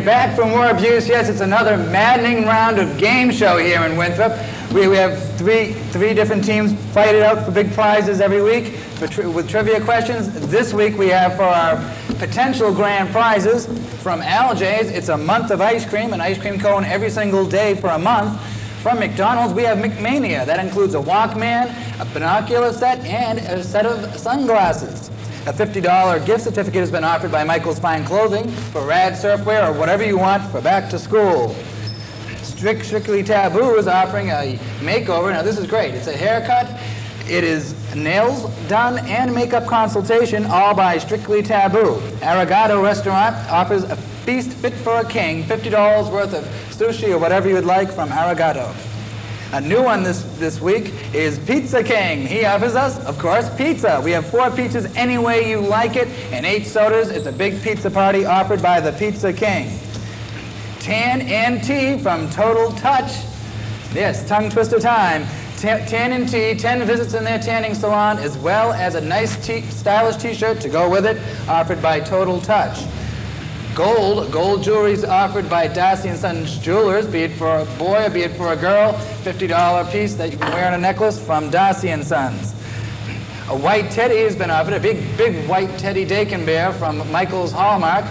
You're back for more abuse. Yes, it's another maddening round of game show here in Winthrop. We, we have three, three different teams fight it out for big prizes every week tri- with trivia questions. This week we have for our potential grand prizes from Al J's, it's a month of ice cream, an ice cream cone every single day for a month. From McDonald's, we have McMania. That includes a Walkman, a binocular set, and a set of sunglasses. A $50 gift certificate has been offered by Michael's Fine Clothing for rad surfwear or whatever you want for back to school. Strict, Strictly Taboo is offering a makeover. Now, this is great. It's a haircut, it is nails done, and makeup consultation, all by Strictly Taboo. Arigato Restaurant offers a feast fit for a king, $50 worth of sushi or whatever you would like from Arigato. A new one this, this week is Pizza King. He offers us, of course, pizza. We have four pizzas any way you like it and eight sodas. It's a big pizza party offered by the Pizza King. Tan and Tea from Total Touch. Yes, tongue twister time. Ta- Tan and Tea, 10 visits in their tanning salon, as well as a nice t- stylish t-shirt to go with it, offered by Total Touch. Gold, gold jewelry is offered by Darcy and Sons Jewelers, be it for a boy or be it for a girl. $50 piece that you can wear on a necklace from Darcy and Sons. A white teddy has been offered, a big, big white teddy Dakin bear from Michael's Hallmark.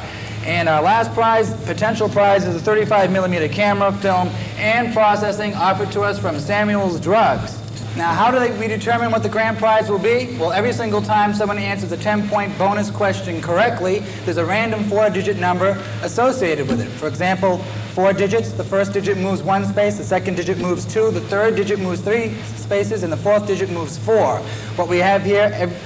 And our last prize, potential prize, is a 35 millimeter camera, film, and processing offered to us from Samuel's Drugs. Now, how do they, we determine what the grand prize will be? Well, every single time someone answers a 10-point bonus question correctly, there's a random four-digit number associated with it. For example, four digits, the first digit moves one space, the second digit moves two, the third digit moves three spaces, and the fourth digit moves four. What we have here, ev-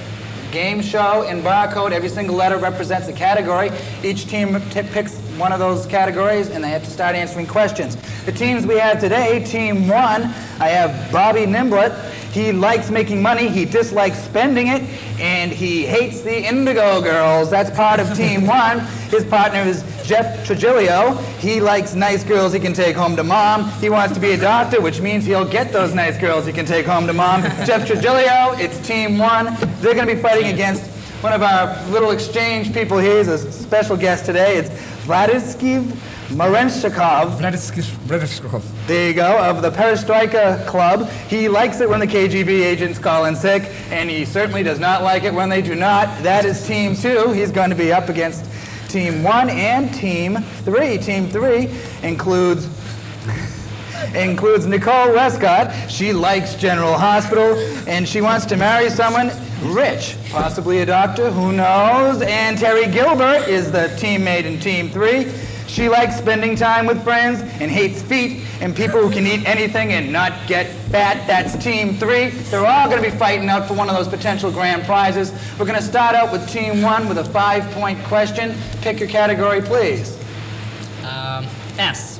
game show and barcode, every single letter represents a category. Each team picks one of those categories and they have to start answering questions. The teams we have today, team one, I have Bobby Nimblett. He likes making money, he dislikes spending it, and he hates the Indigo Girls. That's part of team one. His partner is Jeff Trigilio. He likes nice girls he can take home to mom. He wants to be a doctor, which means he'll get those nice girls he can take home to mom. Jeff Trigilio, it's team one. They're going to be fighting against one of our little exchange people here. He's a special guest today. It's Vladislav Marenshikov. Vladimir Bratislava. There you go, of the Perestroika Club. He likes it when the KGB agents call in sick, and he certainly does not like it when they do not. That is Team 2. He's going to be up against Team 1 and Team 3. Team 3 includes includes Nicole Westcott. She likes General Hospital, and she wants to marry someone rich, possibly a doctor, who knows? And Terry Gilbert is the teammate in Team 3. She likes spending time with friends and hates feet and people who can eat anything and not get fat. That's Team 3. They're all going to be fighting out for one of those potential grand prizes. We're going to start out with Team 1 with a five-point question. Pick your category, please. Um, S.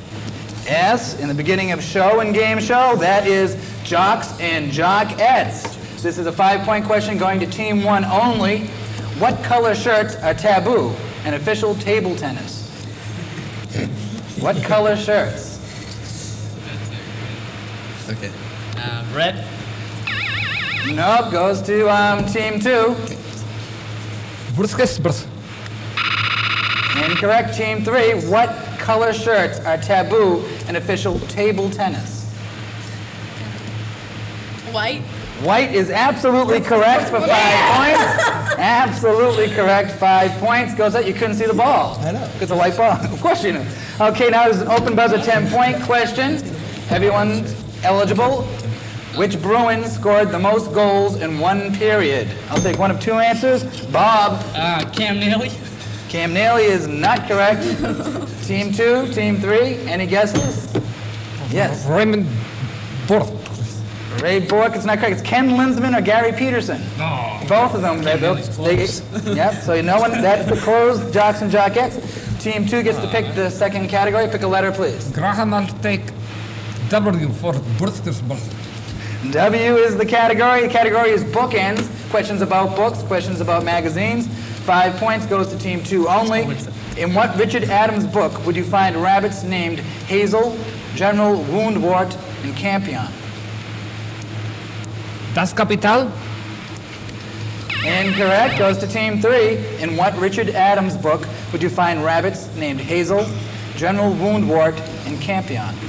S in the beginning of show and game show. That is jocks and jockettes. This is a five-point question going to team one only. What color shirts are taboo in official table tennis? What color shirts? Okay. Uh, red. Nope, goes to um, team two. Vrskes Incorrect, team three. What color shirts are taboo in official table tennis? White. White is absolutely correct for five points. Absolutely correct. Five points. Goes out. You couldn't see the ball. I know. It's a white ball. Of course you know. Okay, now there's an open buzzer 10 point question. Everyone's eligible. Which Bruin scored the most goals in one period? I'll take one of two answers. Bob. Uh, Cam Neely. Cam Neely is not correct. team two, team three. Any guesses? Yes. Raymond Borth. Ray Bourque is not correct. It's Ken Linseman or Gary Peterson. Oh. Both of them. They're both. They, yep. So no one. That's the closed jocks and jockettes. Team two gets to pick the second category. Pick a letter, please. Graham, I'll take W for birth. W is the category. The category is bookends. Questions about books. Questions about magazines. Five points goes to team two only. In what Richard Adams book would you find rabbits named Hazel, General Woundwort, and Campion? Das Kapital? Incorrect. Goes to team three. In what Richard Adams book would you find rabbits named Hazel, general woundwort and Campion?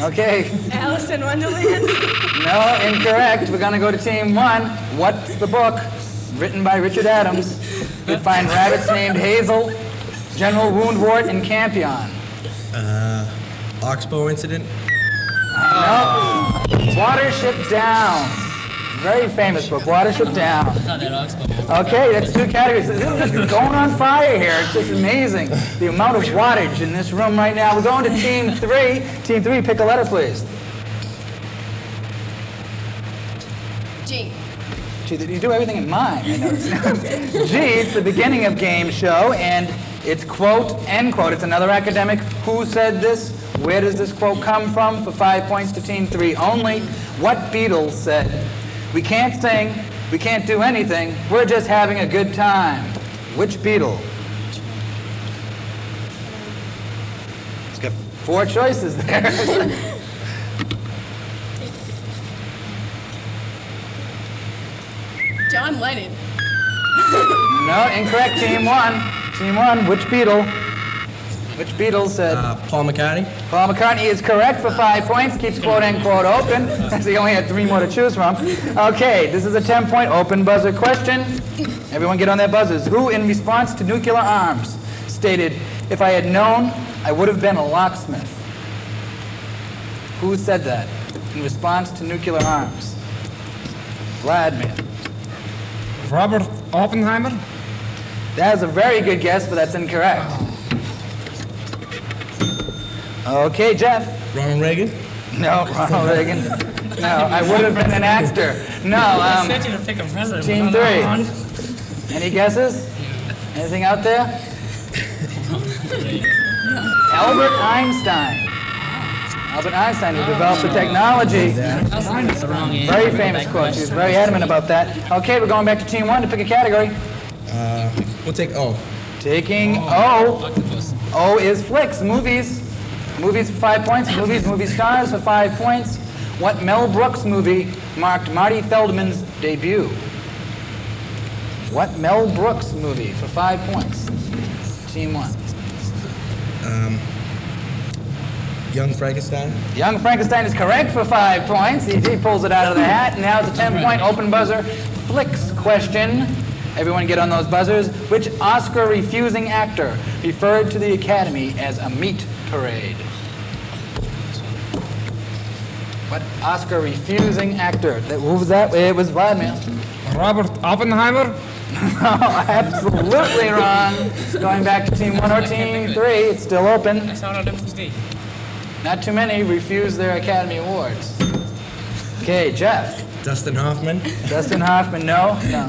Okay, Alice in Wonderland. No, incorrect. We're gonna go to team one. What's the book? Written by Richard Adams. You'll find rabbits named Hazel, general woundwort and Campion. Uh, Oxbow incident. No. Watership Down. Very famous book, Watership Down. Not that Oxbow. Okay, that's two categories. This is just going on fire here. It's just amazing. The amount of wattage in this room right now. We're going to team three. Team three, pick a letter, please. G. Gee, you do everything in mine. I. G, it's the beginning of game show, and it's quote, end quote. It's another academic. Who said this? Where does this quote come from? For five points to team three only. What Beatles said? We can't sing, we can't do anything, we're just having a good time. Which Beatle? It's got four choices there. John Lennon. no, incorrect. Team one. Team one. Which Beatle? Which Beatles said? Uh, Paul McCartney. Paul McCartney is correct for five points. Keeps quote unquote open. Since he only had three more to choose from. Okay, this is a 10 point open buzzer question. Everyone get on their buzzers. Who, in response to nuclear arms, stated, If I had known, I would have been a locksmith? Who said that in response to nuclear arms? Vladimir. Robert Oppenheimer. That is a very good guess, but that's incorrect. Okay, Jeff. Ronald Reagan. No, Ronald Reagan. No, I would have been an actor. No, I um, said you to pick a president. team three. Any guesses? Anything out there? Albert Einstein. Albert Einstein, who developed the technology. That's that's the wrong answer. Very famous quote. She was very adamant about that. Okay, we're going back to team one to pick a category. Uh, we'll take O. Taking O. O is flicks, movies. Movies for five points. Movies, movie stars for five points. What Mel Brooks movie marked Marty Feldman's debut? What Mel Brooks movie for five points? Team one. Young Frankenstein. Young Frankenstein is correct for five points. He, he pulls it out of the hat. Now it's a 10 point open buzzer flicks question. Everyone get on those buzzers. Which Oscar refusing actor referred to the Academy as a meat parade? What Oscar refusing actor? That, who was that? It was Vladimir. Robert Oppenheimer. No, oh, absolutely wrong. Going back to team one or team three, it's still open. Not too many refuse their Academy Awards. Okay, Jeff. Dustin Hoffman. Dustin Hoffman, no? No.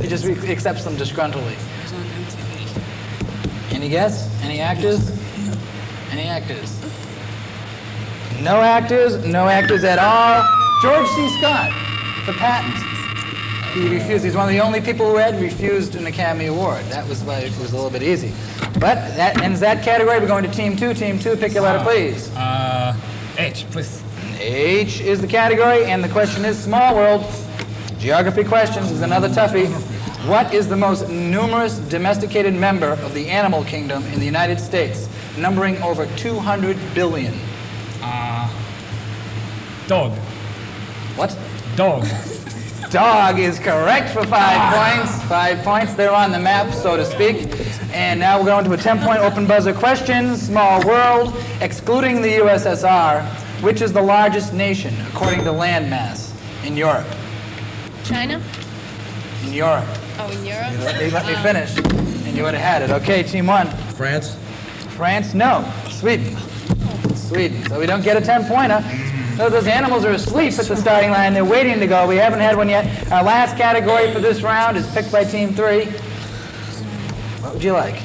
He just accepts them disgruntledly. It was on MTV. Any guess? Any actors? Any actors? No actors, no actors at all. George C. Scott for Patton. He refused. He's one of the only people who had refused an Academy Award. That was why it was a little bit easy. But that ends that category. We're going to Team Two. Team Two, pick your letter, please. Uh, H, please. H is the category, and the question is Small World. Geography questions is another toughie. What is the most numerous domesticated member of the animal kingdom in the United States, numbering over 200 billion? Uh, Dog. What? Dog. Dog is correct for five points. Five points. They're on the map, so to speak. And now we're going to a 10-point open buzzer question. Small world, excluding the USSR, which is the largest nation according to landmass in Europe? China. In Europe. Oh, in Europe. Let me, let me finish, and you would have had it. Okay, team one. France. France, no. Sweden. Sweden. So we don't get a 10-pointer. So those animals are asleep at the starting line. They're waiting to go. We haven't had one yet. Our last category for this round is picked by team three. What would you like?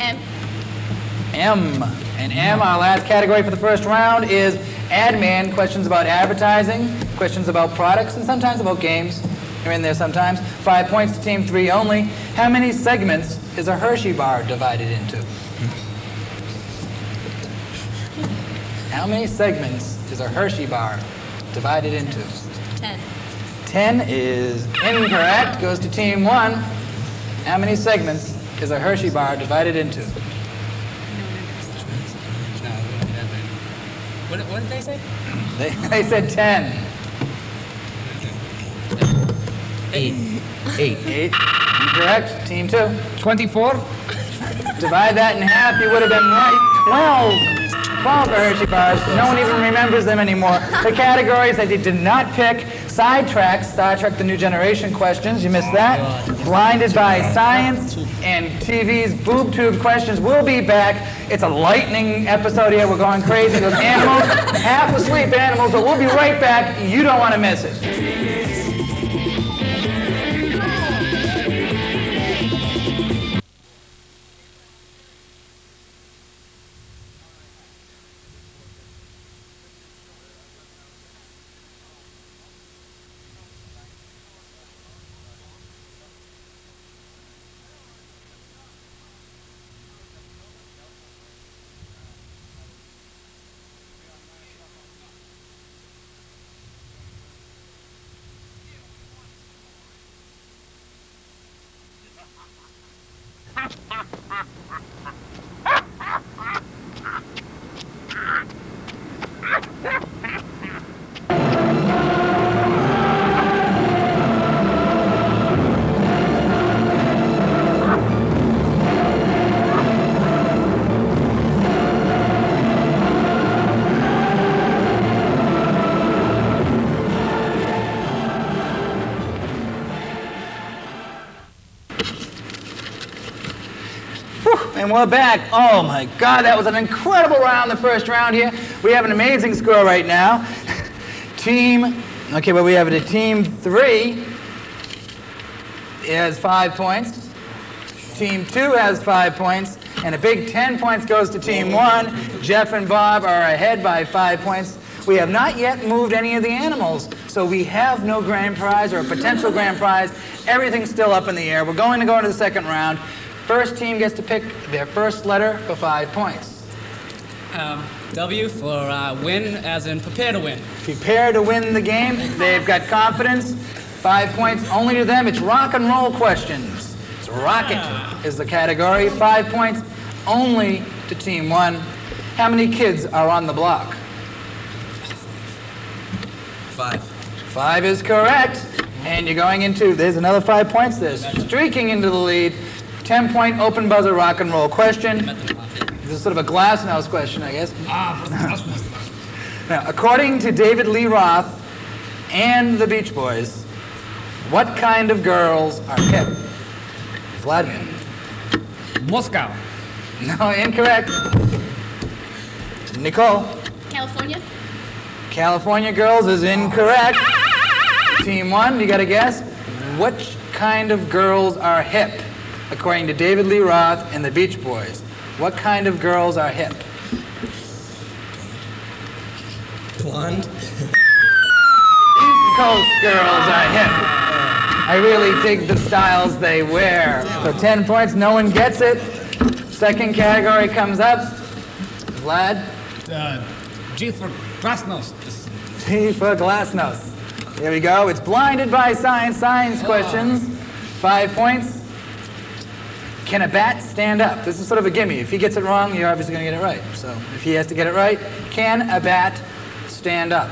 M. M. And M, our last category for the first round is ad man, questions about advertising, questions about products, and sometimes about games. You're in there sometimes. Five points to team three only. How many segments is a Hershey bar divided into? How many segments is a Hershey bar divided into? Ten. 10 is incorrect, goes to team one. How many segments is a Hershey bar divided into? No, we don't do that then. What, what did they say? They, they said 10. Eight. Eight. Eight. Correct. Team two. 24. Divide that in half, you would have been right. 12. 12 for Hershey bars. No one even remembers them anymore. The categories that you did not pick sidetracks, Star Trek The New Generation questions. You missed that. Blinded by Science and TV's boob tube questions. We'll be back. It's a lightning episode here. We're going crazy. Those animals, half asleep animals, but we'll be right back. You don't want to miss it. And we're back. Oh my God, that was an incredible round, the first round here. We have an amazing score right now. Team, okay, well, we have it at team three has five points. Team two has five points. And a big 10 points goes to team one. Jeff and Bob are ahead by five points. We have not yet moved any of the animals, so we have no grand prize or a potential grand prize. Everything's still up in the air. We're going to go into the second round. First team gets to pick their first letter for five points. Um, w for uh, win, as in prepare to win. Prepare to win the game. They've got confidence. Five points only to them. It's rock and roll questions. It's rocket is the category. Five points only to team one. How many kids are on the block? Five. Five is correct. And you're going into, there's another five points. There's streaking into the lead. 10 point open buzzer rock and roll question. This is sort of a glass glasshouse question, I guess. Ah, Now, according to David Lee Roth and the Beach Boys, what kind of girls are hip? Vladimir. Moscow. No, incorrect. Nicole. California? California girls is incorrect. Team one, you got a guess? Which kind of girls are hip? According to David Lee Roth and the Beach Boys, what kind of girls are hip? Blonde. East Coast girls are hip. I really dig the styles they wear. So 10 points, no one gets it. Second category comes up. Vlad, Uh, G for Krasnost. T for Glasnost. Here we go. It's blinded by science, science questions. Five points. Can a bat stand up? This is sort of a gimme. If he gets it wrong, you're obviously going to get it right. So if he has to get it right, can a bat stand up?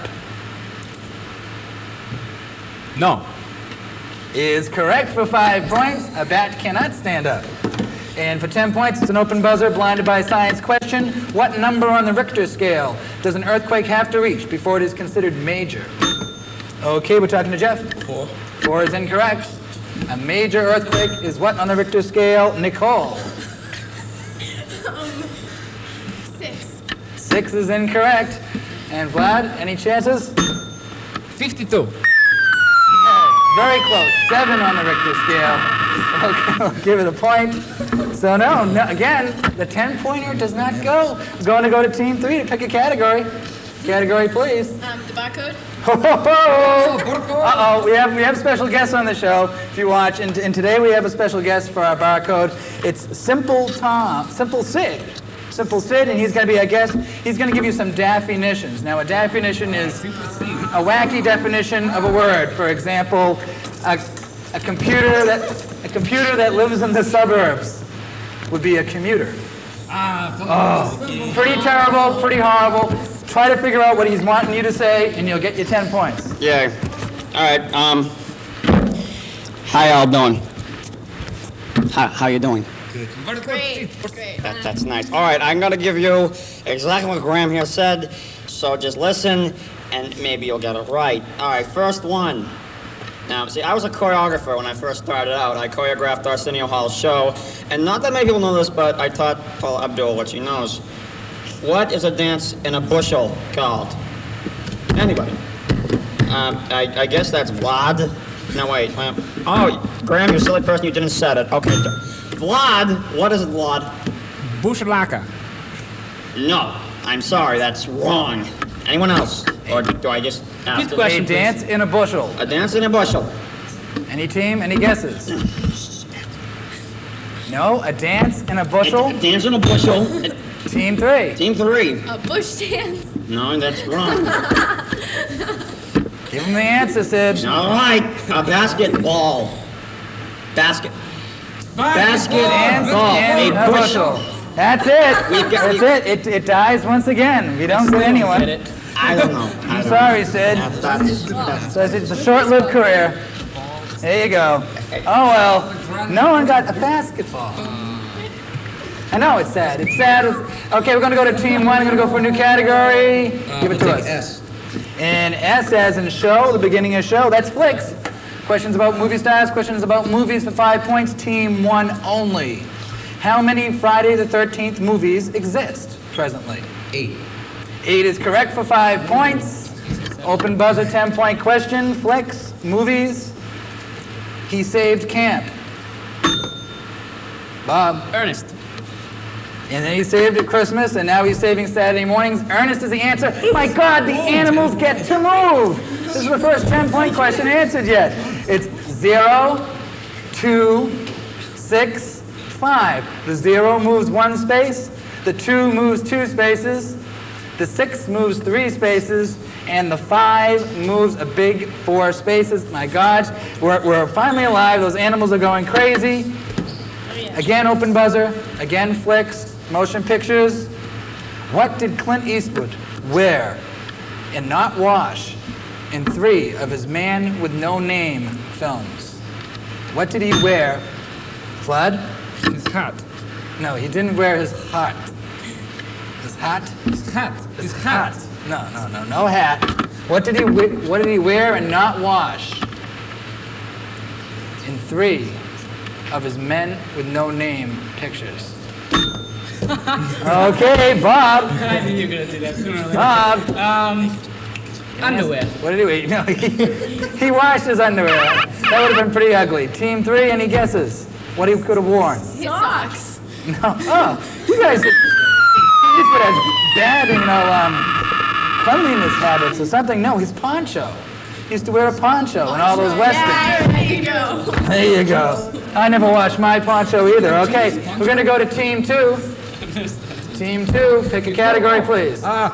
No. is correct for five points. A bat cannot stand up. And for 10 points, it's an open buzzer, blinded by science question. What number on the Richter scale does an earthquake have to reach before it is considered major? Okay, we're talking to Jeff. Four. Four is incorrect. A major earthquake is what on the Richter scale? Nicole. Um, Six. Six is incorrect. And Vlad, any chances? 52. Very close. Seven on the Richter scale. Okay, we'll give it a point. So no, no again, the 10 pointer does not go. We're going to go to team three to pick a category. Category, please. Um, the barcode? Ho, ho, ho! Uh-oh, we have, we have special guests on the show, if you watch, and, and today we have a special guest for our barcode. It's Simple Tom, Simple Sid. Simple Sid, and he's going to be our guest. He's going to give you some definitions. Now, a definition is a wacky definition of a word. For example, a, a computer that A computer that lives in the suburbs would be a commuter. Ah, Pretty terrible, pretty horrible. Try to figure out what he's wanting you to say, and you'll get your 10 points. Yeah. All right. Um. How y'all doing? How how you doing? very Great. good. Great. That, that's nice. All right. I'm gonna give you exactly what Graham here said. So just listen, and maybe you'll get it right. All right. First one. Now, see, I was a choreographer when I first started out. I choreographed Arsenio Hall's show, and not that many people know this, but I taught Paul Abdul what she knows. What is a dance in a bushel called? Anybody? Um, I, I guess that's Vlad. No, wait. um, oh, Graham, you silly person, you didn't set it. Okay. Vlad, what is it, Vlad? Bushlaka. No, I'm sorry, that's wrong. Anyone else? Or do I just ask? The question. A dance in a bushel. A dance in a bushel. Any team, any guesses? No, a dance in a bushel. A dance in a bushel. Team three. Team three. A bush dance. No, that's wrong. Give him the answer, Sid. All right, a basketball. Basket. Basket Dance ball. in A a bushel. bushel. That's it. We've got- That's it. It, it dies once again. We don't get anyone. Get it? I don't know. I I'm don't sorry, Sid. know. That's, that's, So it's a short-lived career. There you go. Oh well, no one got the basketball. I know it's sad. It's sad. It's- Okay, we're gonna go to team one. We're gonna go for a new category. Uh, Give it to us. S. And S as in show, the beginning of show. That's flicks. Questions about movie stars. Questions about movies for five points. Team one only. How many Friday the 13th movies exist presently? Eight. Eight is correct for five points. Open buzzer, 10 point question. Flicks, movies. He saved camp. Bob. Ernest. And then he saved at Christmas, and now he's saving Saturday mornings. Ernest is the answer. My God, the animals get to move. This is the first 10 point question answered yet. It's zero, two, six, five. The zero moves one space, the two moves two spaces, the six moves three spaces, and the five moves a big four spaces. My God, we're, we're finally alive. Those animals are going crazy. Again, open buzzer. Again, flicks. Motion pictures. What did Clint Eastwood wear and not wash in three of his Man with No Name films? What did he wear? Flood? His hat. No, he didn't wear his hat. His hat? His hat. His hat. No, no, no, no hat. What did he What did he wear and not wash in three of his Men with No Name pictures? Okay, Bob. I knew you were gonna do that sooner or later. Bob. Um, underwear. What did he wear? No, he, he washed his underwear. That would have been pretty ugly. Team three, any guesses? What he could have worn? Socks. No. Oh, you guys. Eastwood has bad, you know, um, cleanliness habits or something. No, his poncho. He used to wear a poncho in all those westerns. Yeah, there you go. There you go. I never washed my poncho either. Okay, we're gonna go to team two. Team two, pick a category, please. Uh,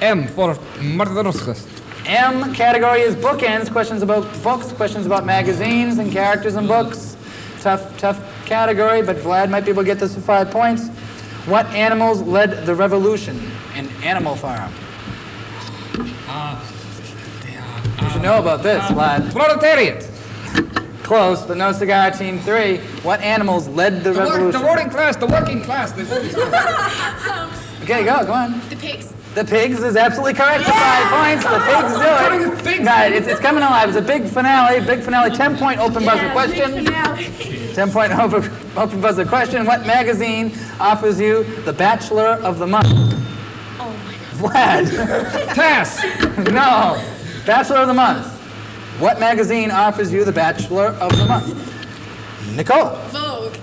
M for Murderous. M category is bookends. Questions about books, questions about magazines and characters in books. Tough, tough category, but Vlad might be able to get this for five points. What animals led the revolution in Animal Farm? Uh, you should know about this, Vlad. Proletariat. Close, but no cigar. Team three. What animals led the The, work, the revolution? working class, the working class, the working class. Okay, go, go on. The pigs. The pigs is absolutely correct for five points. The pigs do Cutting it. the pigs. Right, it's, it's coming alive. It's a big finale. Big finale. Ten point open buzzer question. big. Ten point open, open buzzer question. What magazine offers you the Bachelor of the Month? Oh my God. Vlad. Tass. no. Bachelor of the Month. What magazine offers you the Bachelor of the Month? Nicole. Vogue.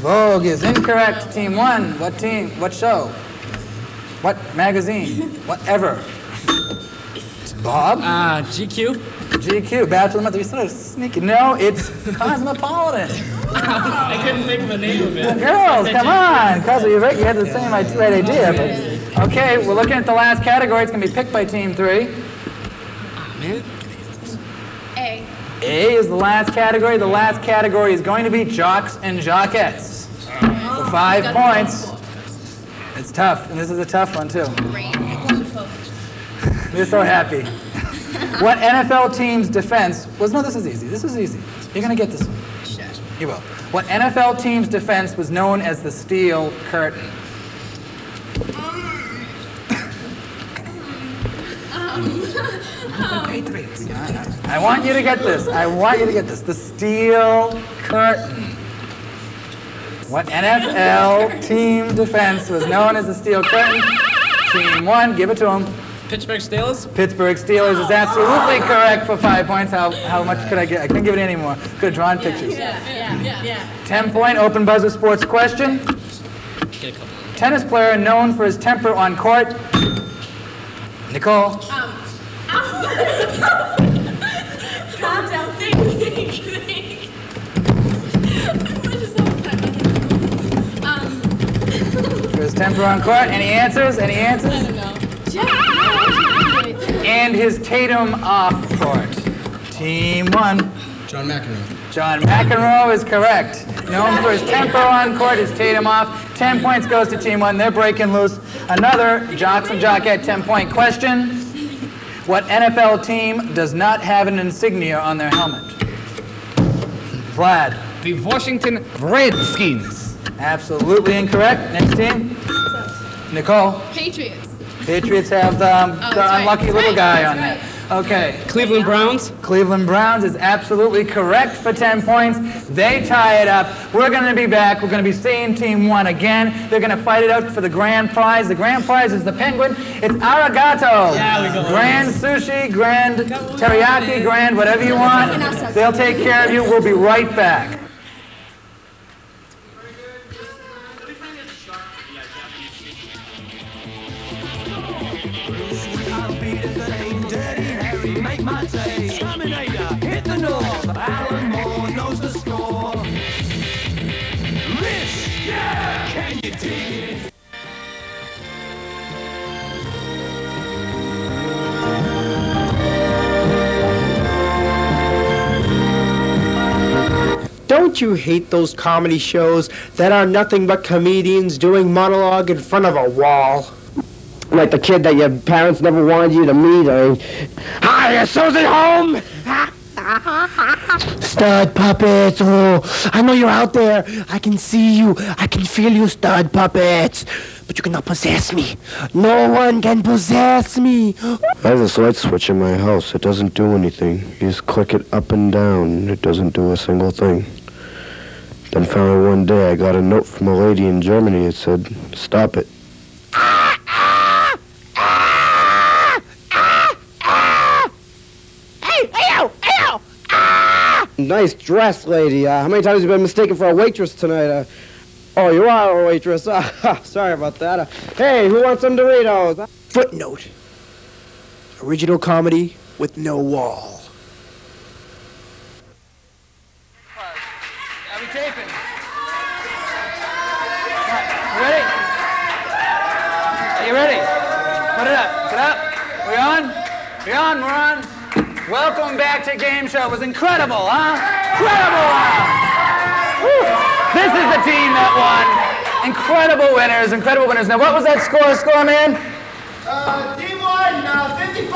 Vogue is incorrect. Team one. What team? What show? What magazine? Whatever. Bob. Uh, GQ. GQ. Bachelor of the Month. We sort of sneaky. No, it's Cosmopolitan. I couldn't think of the name of it. Girls, come on. Cosmo, you're right. You had the same i- right idea. But okay, we're looking at the last category. It's gonna be picked by Team Three. A. A is the last category. The last category is going to be jocks and jockettes. For five points. It's tough, and this is a tough one too. You're so happy. what NFL team's defense was, no, this is easy. This is easy. You're going to get this one. You will. What NFL team's defense was known as the steel curtain? I want you to get this. I want you to get this. The steel curtain. What NFL team defense was known as the steel curtain? Team one, give it to them. Pittsburgh Steelers. Pittsburgh Steelers is absolutely correct for five points. How, how much could I get? I couldn't give it any more. Could have drawn pictures. Yeah, yeah, yeah. 10 point open buzzer sports question. Get a couple. Tennis player known for his temper on court. Nicole. Um, Calm down. Think, think, think. Um, temper on court. Any answers? Any I answers? don't know. Jack. And his Tatum off court. Team one. John McEnroe. John McEnroe is correct. Known for his tempo on court, his Tatum off. 10 points goes to team one. They're breaking loose. Another Jocks and Jockettes 10 point question. What NFL team does not have an insignia on their helmet? Vlad. The Washington Redskins. Absolutely incorrect. Next team. Nicole. Patriots. Patriots have um, the that's right. unlucky little guy That's on there. right. Okay. Cleveland Browns. Cleveland Browns is absolutely correct for 10 points. They tie it up. We're going to be back. We're going to be seeing Team 1 again. They're going to fight it out for the grand prize. The grand prize is the penguin. It's arigato. Yeah, we go. Grand sushi, grand teriyaki, grand whatever you want. They'll take care of you. We'll be right back. Don't you hate those comedy shows that are nothing but comedians doing monologue in front of a wall? Like the kid that your parents never wanted you to meet, or... Hi, is Susan home? Stud puppets, oh, I know you're out there. I can see you. I can feel you, stud puppets. But you cannot possess me. No one can possess me. I have this light switch in my house. It doesn't do anything. You just click it up and down. It doesn't do a single thing. Then finally one day I got a note from a lady in Germany. It said, stop it. Nice dress, lady. Uh, how many times have you been mistaken for a waitress tonight? Uh, oh, you are a waitress. Ah, sorry about that. Uh, hey, who wants some Doritos? Footnote. Original comedy with no wall. Are we taping? You ready? Are you ready? Put it up. Put it up. We on? We on? We're on. Welcome back to Game Show. It was incredible, huh? Incredible, huh? Whew. This is the team that won. Incredible winners, incredible winners. Now, what was that score, score man? Uh, team one, uh, 55,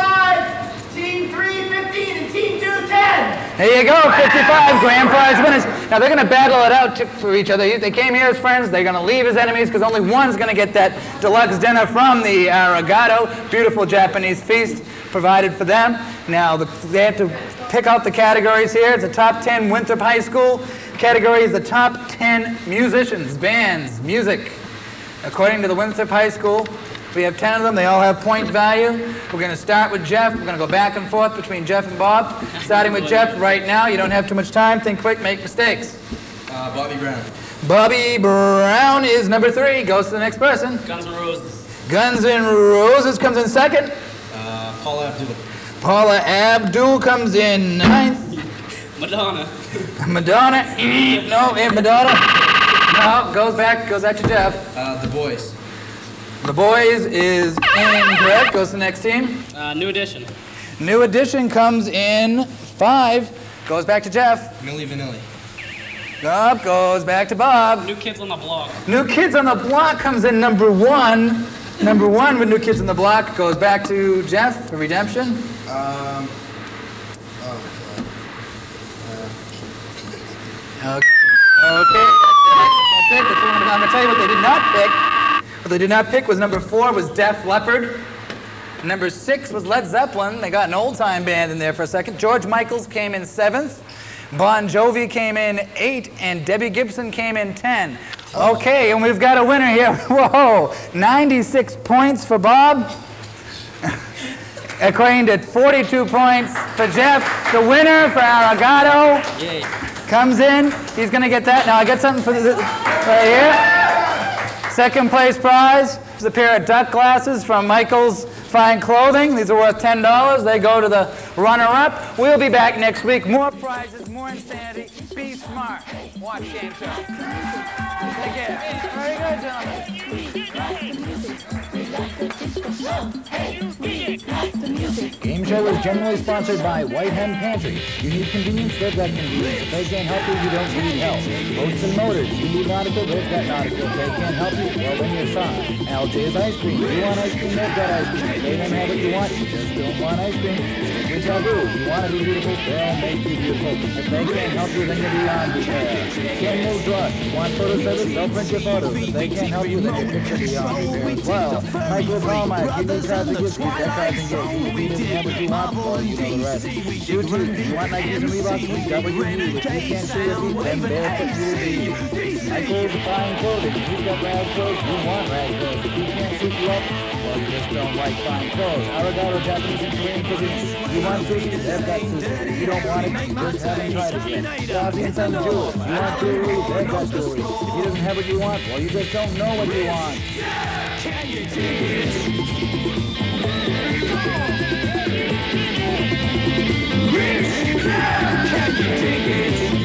team three, 15, and team two, 10. There you go, 55 grand prize winners. Now they're going to battle it out to, for each other. They came here as friends. They're going to leave as enemies because only one's going to get that deluxe dinner from the Arigato, beautiful Japanese feast provided for them. Now the, they have to pick out the categories here. It's a top 10 Winthrop High School. Category is the top 10 musicians, bands, music. According to the Winthrop High School, we have 10 of them. They all have point value. We're going to start with Jeff. We're going to go back and forth between Jeff and Bob. Starting with Jeff right now. You don't have too much time. Think quick, make mistakes. Uh, Bobby Brown. Bobby Brown is number three. Goes to the next person. Guns N' Roses. Guns N' Roses comes in second. Uh, Paula Abdul. Paula Abdul comes in ninth. Madonna. Madonna. no, ain't Madonna. No, goes back, goes back to Jeff. Uh, the Boys. The Boys is in. incorrect. Goes to the next team. Uh, New Edition. New Edition comes in five. Goes back to Jeff. Milli Vanilli. Up goes back to Bob. New Kids on the Block. New Kids on the Block comes in number one. Number one with New Kids on the Block goes back to Jeff for Redemption. Um, Okay, okay, that's it. That's it. That's what I'm going to tell you what they did not pick. What they did not pick was number four was Def Leppard. Number six was Led Zeppelin. They got an old time band in there for a second. George Michaels came in seventh. Bon Jovi came in eight, and Debbie Gibson came in ten. Okay, and we've got a winner here. Whoa, 96 points for Bob. According to 42 points for Jeff. The winner for Arigato Yay. comes in. He's going to get that. Now, I got something for the, right here. Second place prize is a pair of duck glasses from Michael's Fine Clothing. These are worth $10. They go to the runner-up. We'll be back next week. More prizes, more insanity. Be smart. Watch Game Show. Take care. Very good, gentlemen. Game Show is generally sponsored by White Hen Pantry. You need convenience, they've got convenience. If they can't help you, you don't need help. Boats and Motors, you need nautical, they've got nautical. If they can't help you, well, then you're sorry. LJ's Ice Cream, you want ice cream, they've got ice cream. They don't have what you want, you just don't want ice cream. Do. If you want to be beautiful, they'll make you beautiful. If they can't help you, then you're beyond repair. Move drugs. You want photo service, they'll print your photos. If they can't help you, then your picture beyond repair as well. Michael Palmer, to give, you get cards and get. You didn't you want, well, you know the rest. YouTube, if you want Nikes and Reeboks, we what you need. If you can't see your feet, then barefoot you will be. Michael's fine clothing. If you've got rag clothes, you want rag clothes. If you can't suit you up, well, you just don't like fine clothes. Arigato Japanese and Korean cooking. You want sushi? They've got sushi. If you don't want it, just haven't tried it yet. Stasi and Son Jewelers. You want jewelry? They've got jewelry. If he doesn't have what you want, well, you just don't know what you want. tickets.